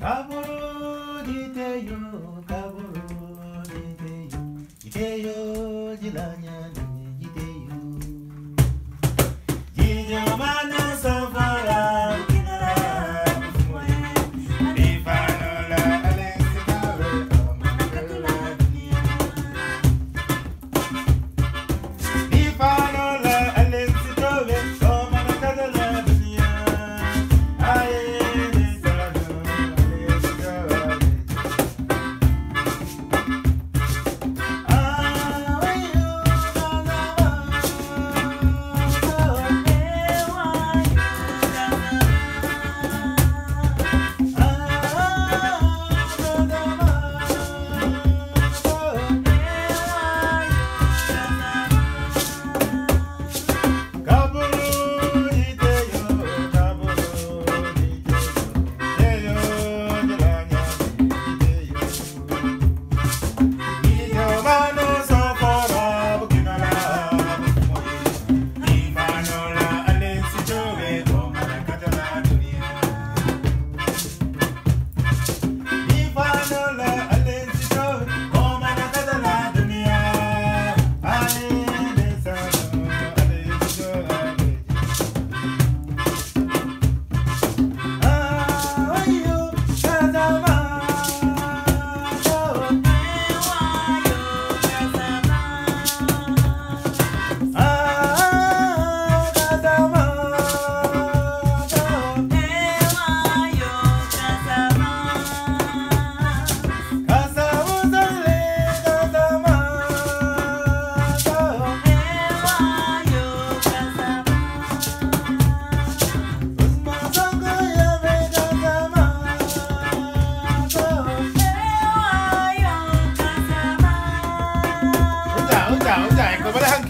가보르니 대요 가보르니 대요 이대요 지나냐?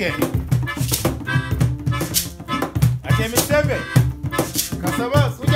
Akeli, Akemi Sebe, Kasabas,